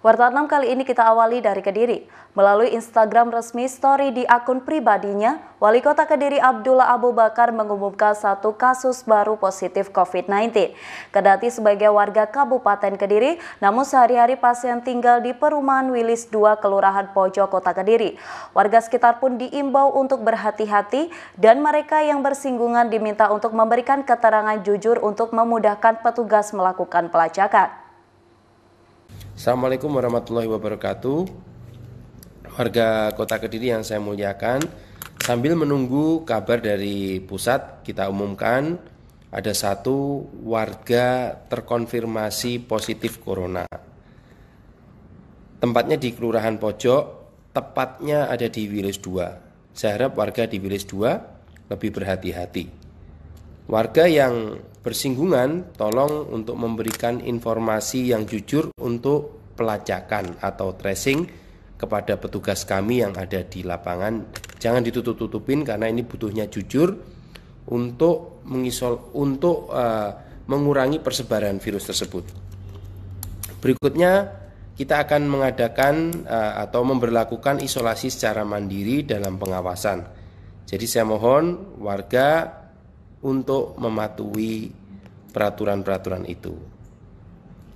Warta 6 kali ini kita awali dari Kediri. Melalui Instagram resmi story di akun pribadinya, Wali Kota Kediri Abdullah Abu Bakar mengumumkan satu kasus baru positif COVID-19. Kedati sebagai warga Kabupaten Kediri, namun sehari-hari pasien tinggal di perumahan Wilis 2 Kelurahan Pojok Kota Kediri. Warga sekitar pun diimbau untuk berhati-hati dan mereka yang bersinggungan diminta untuk memberikan keterangan jujur untuk memudahkan petugas melakukan pelacakan. Assalamualaikum warahmatullahi wabarakatuh. Warga kota Kediri yang saya muliakan Sambil menunggu kabar dari pusat Kita umumkan Ada satu warga terkonfirmasi positif corona. Tempatnya di Kelurahan Pojok Tepatnya ada di Wilis 2 Saya harap warga di Wilis 2 Lebih berhati-hati Warga yang bersinggungan tolong untuk memberikan informasi yang jujur untuk pelacakan atau tracing kepada petugas kami yang ada di lapangan. Jangan ditutup-tutupin karena ini butuhnya jujur untuk mengisol untuk uh, mengurangi persebaran virus tersebut. Berikutnya kita akan mengadakan uh, atau memperlakukan isolasi secara mandiri dalam pengawasan. Jadi saya mohon warga untuk mematuhi peraturan-peraturan itu.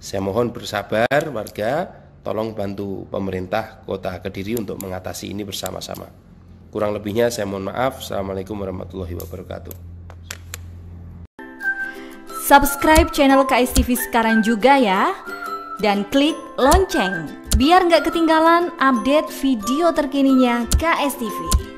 Saya mohon bersabar warga, tolong bantu pemerintah Kota Kediri untuk mengatasi ini bersama-sama. Kurang lebihnya saya mohon maaf. Assalamualaikum warahmatullahi wabarakatuh. Subscribe channel KSTV sekarang juga ya. Dan klik lonceng biar nggak ketinggalan update video terkininya KSTV.